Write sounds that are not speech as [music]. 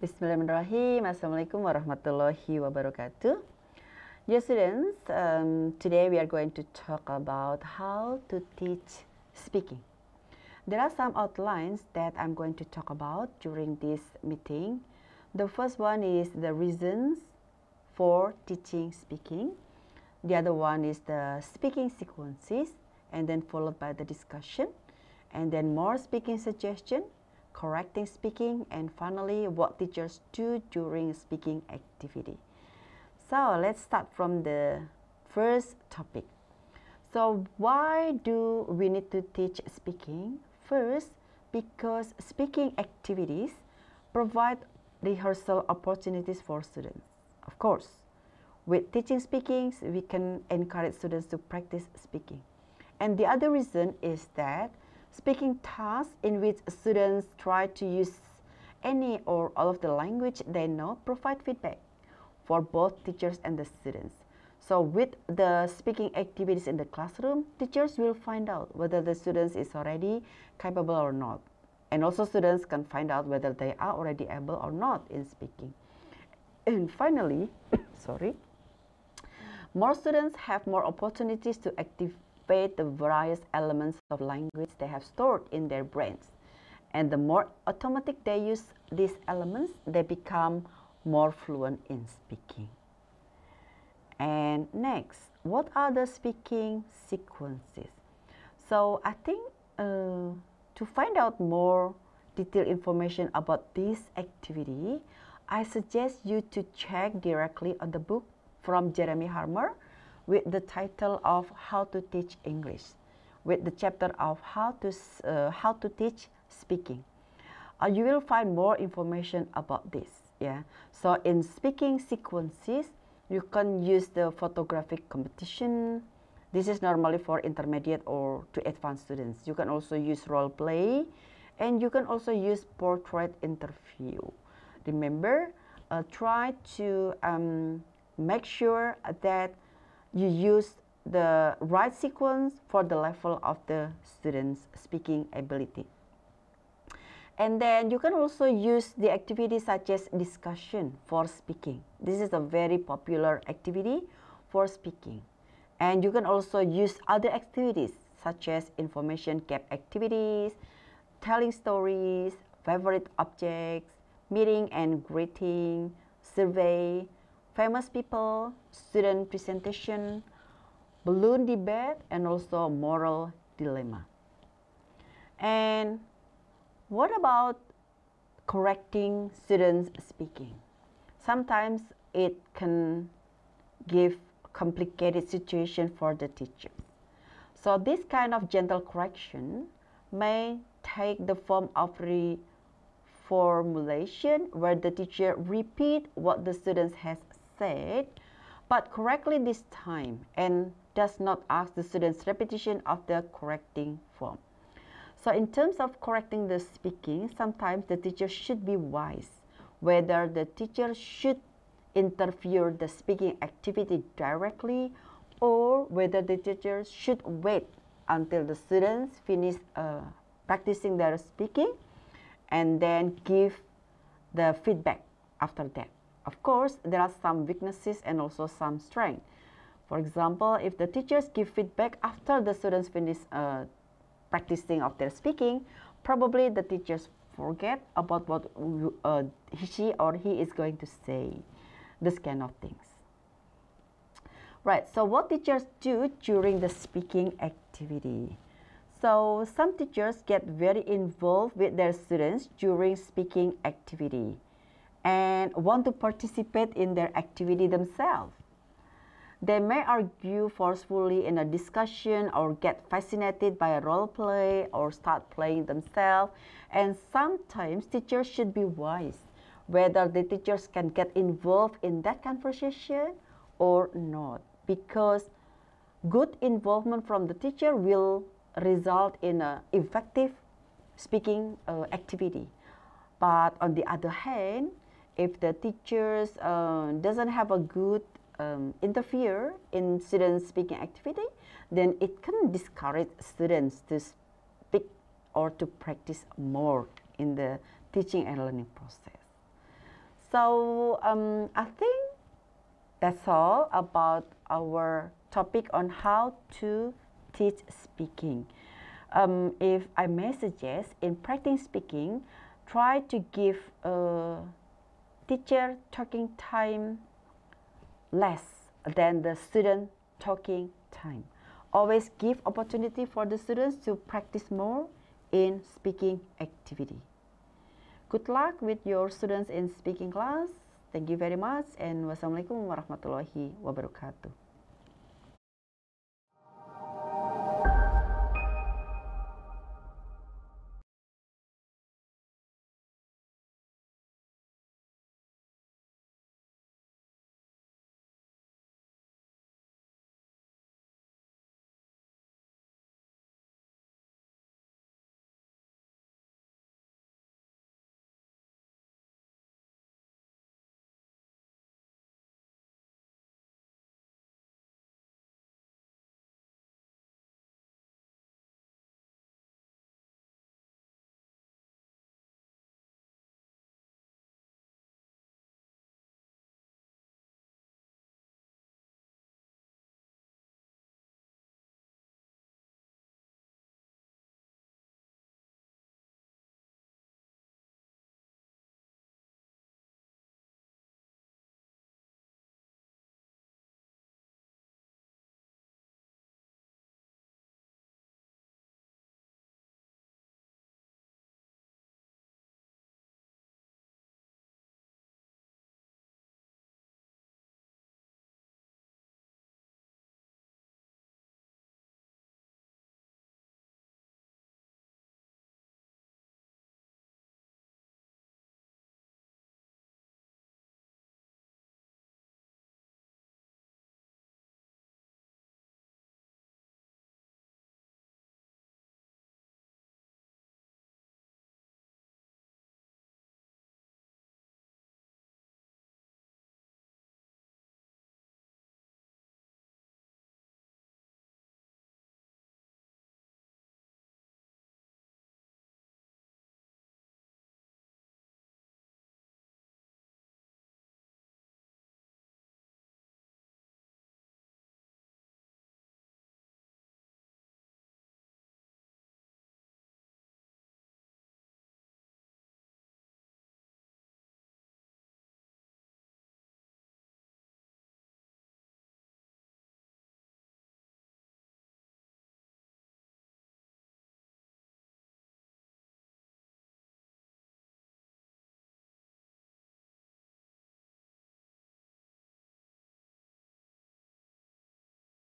Bismillahirrahmanirrahim. Assalamualaikum warahmatullahi wabarakatuh. Dear students, um, today we are going to talk about how to teach speaking. There are some outlines that I'm going to talk about during this meeting. The first one is the reasons for teaching speaking. The other one is the speaking sequences and then followed by the discussion and then more speaking suggestion correcting speaking, and finally, what teachers do during speaking activity. So let's start from the first topic. So why do we need to teach speaking? First, because speaking activities provide rehearsal opportunities for students. Of course, with teaching speaking, we can encourage students to practice speaking. And the other reason is that speaking tasks in which students try to use any or all of the language they know provide feedback for both teachers and the students. So with the speaking activities in the classroom, teachers will find out whether the students is already capable or not. And also students can find out whether they are already able or not in speaking. And finally, [coughs] sorry, more students have more opportunities to active, the various elements of language they have stored in their brains. And the more automatic they use these elements, they become more fluent in speaking. And next, what are the speaking sequences? So I think uh, to find out more detailed information about this activity, I suggest you to check directly on the book from Jeremy Harmer with the title of How to Teach English, with the chapter of How to, uh, how to Teach Speaking. Uh, you will find more information about this. Yeah. So in speaking sequences, you can use the photographic competition. This is normally for intermediate or to advanced students. You can also use role play and you can also use portrait interview. Remember, uh, try to um, make sure that you use the right sequence for the level of the student's speaking ability. And then you can also use the activity such as discussion for speaking. This is a very popular activity for speaking. And you can also use other activities such as information gap activities, telling stories, favorite objects, meeting and greeting, survey, famous people, student presentation, balloon debate, and also moral dilemma. And what about correcting students speaking? Sometimes it can give complicated situation for the teacher. So this kind of gentle correction may take the form of reformulation where the teacher repeat what the students has said, but correctly this time and does not ask the students repetition of the correcting form. So in terms of correcting the speaking, sometimes the teacher should be wise whether the teacher should interfere the speaking activity directly or whether the teacher should wait until the students finish uh, practicing their speaking and then give the feedback after that. Of course, there are some weaknesses and also some strength. For example, if the teachers give feedback after the students finish uh, practicing of their speaking, probably the teachers forget about what uh, she or he is going to say. This kind of things. Right, so what teachers do during the speaking activity? So some teachers get very involved with their students during speaking activity and want to participate in their activity themselves. They may argue forcefully in a discussion or get fascinated by a role play or start playing themselves. And sometimes teachers should be wise whether the teachers can get involved in that conversation or not because good involvement from the teacher will result in an effective speaking uh, activity. But on the other hand, if the teachers uh, doesn't have a good um, interfere in student speaking activity, then it can discourage students to speak or to practice more in the teaching and learning process. So um, I think that's all about our topic on how to teach speaking. Um, if I may suggest in practicing speaking, try to give a teacher talking time less than the student talking time. Always give opportunity for the students to practice more in speaking activity. Good luck with your students in speaking class. Thank you very much and wassalamualaikum warahmatullahi wabarakatuh.